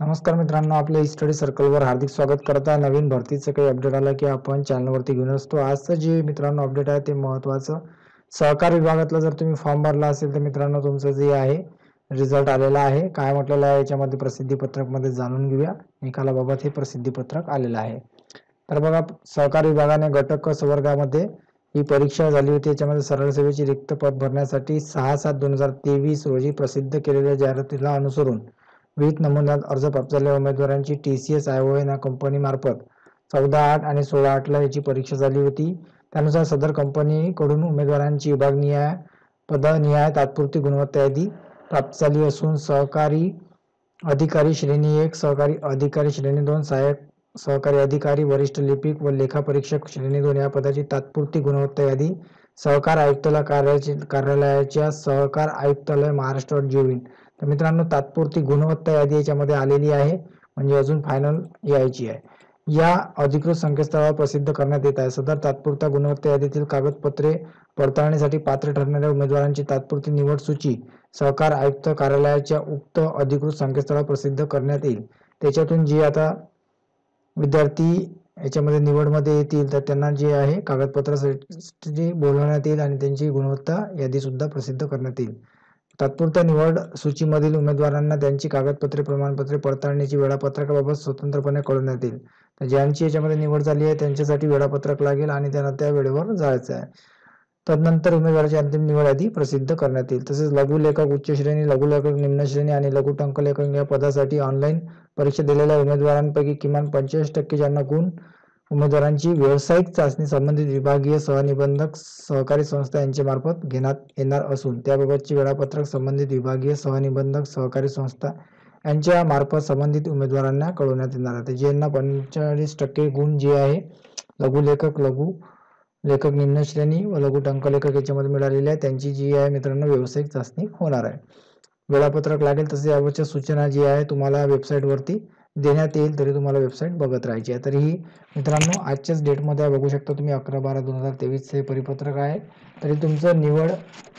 नमस्कार मित्रांनो आपल्या स्टडी सर्कलवर हार्दिक स्वागत करता नवीन भरतीचं काही अपडेट आलं की आपण चॅनलवरती घेऊन असतो. आजचं जे मित्रांनो अपडेट आहे ते महत्त्वाचं सहकार विभागातला जर तुम्ही फॉर्म भरला असेल तर मित्रांनो तुमचं जे आहे रिझल्ट आलेला आहे. काय म्हटलेलं आहे याच्यामध्ये प्रसिद्धीपत्रकमध्ये जाणून घेऊया. निकालाबाबत हे प्रसिद्धीपत्रक आलेलं आहे. तर बघा सहकार विभागाने घटक संवर्गामध्ये ही परीक्षा झाली होती. याच्यामध्ये सरळ सेवेची रिक्त पद भरण्यासाठी सहा सात दोन हजार तेवीस रोजी प्रसिद्ध केलेल्या जाहिरातीला अनुसरून विहित नमुन्यात अर्ज प्राप्त झालेल्या उमेदवारांची T C S I O N या कंपनीमार्फत चौदा आठ आणि सोळा आठला याची परीक्षा झाली होती. त्यानुसार सदर कंपनीकडून उमेदवारांची विभागनिहाय पदनिहाय तात्पुरती गुणवत्ता यादी प्राप्त झाली असून सहकारी अधिकारी श्रेणी एक सहकारी अधिकारी श्रेणी दोन सहाय्यक सहकारी अधिकारी वरिष्ठ लिपिक व लेखा परीक्षक श्रेणी दोन या पदाची तात्पुरती गुणवत्ता यादी सहकार आयुक्तालय कार्यालयाच्या सहकार आयुक्तालय महाराष्ट्र जीविन तर मित्रांनो तात्पुरती गुणवत्ता यादी याच्यामध्ये आलेली आहे. म्हणजे अजून फायनल यायची आहे. या अधिकृत संकेतस्थळावर प्रसिद्ध करण्यात येत आहे. सदर तात्पुरता गुणवत्ता यादीतील कागदपत्रे पडताळणीसाठी पात्र ठरणाऱ्या उमेदवारांची तात्पुरती निवड सूची सहकार आयुक्त कार्यालयाच्या उक्त अधिकृत संकेतस्थळावर प्रसिद्ध करण्यात येईल. त्याच्यातून जी आता विद्यार्थी याच्यामध्ये निवडमध्ये येतील तर त्यांना जे आहे कागदपत्रासाठी बोलवण्यात येईल आणि त्यांची गुणवत्ता यादी सुद्धा प्रसिद्ध करण्यात येईल. तात्पुरत्या निवड सूचीमधील उमेदवारांना त्यांची कागदपत्रे प्रमाणपत्रे पडताळणीची वेळापत्रकाबाबत स्वतंत्रपणे कळवण्यात येईल तर ज्यांची याच्यामध्ये निवड झाली आहे त्यांच्यासाठी वेळापत्रक लागेल आणि त्यांना त्या वेळेवर जायचं आहे. तदनंतर उमेदवाराची अंतिम निवड यादी प्रसिद्ध करण्यात येईल. तसेच लघु लेखक उच्च श्रेणी लघु लेखक निम्न श्रेणी आणि लघु टंकलेखक या पदासाठी ऑनलाईन परीक्षा दिलेल्या उमेदवारांपैकी किमान पंचेचाळीस टक्के ज्यांना गुण उमेदवारांची व्यावसायिक चाचणी संबंधित विभागीय सहनिबंधक सहकारी संस्था यांच्यामार्फत घेण्यात येणार असून त्याबाबतचे वेळापत्रक संबंधित विभागीय सहनिबंधक सहकारी संस्था यांच्या मार्फत संबंधित उमेदवारांना कळवण्यात येणार आहे. ज्यांना पंचेचाळीस टक्के गुण जे आहे लघुलेखक लघु लेखक निम्न श्रेणी व लघु टंकलेखक याच्यामध्ये मिळालेले आहे त्यांची जी आहे मित्रांनो व्यावसायिक चाचणी होणार आहे. वेळापत्रक लागेल तसे आवश्यक सूचना जी आहे तुम्हाला वेबसाईटवरती देण्यात येईल तरी तुम्हाला वेबसाईट बघत राहायची आहे. तरीही मित्रांनो आजच्याच डेटमध्ये बघू शकता तुम्ही अकरा बारा दोन हजार तेवीस हे परिपत्रक आहे. तरी तुमचं निवड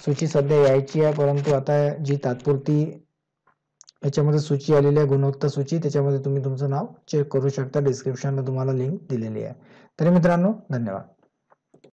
सूची सध्या यायची आहे परंतु आता जी तात्पुरती याच्यामध्ये सूची आलेली आहे गुणवत्ता सूची त्याच्यामध्ये तुम्ही तुमचं नाव चेक करू शकता. डिस्क्रिप्शनला तुम्हाला लिंक दिलेली आहे. तरी मित्रांनो धन्यवाद.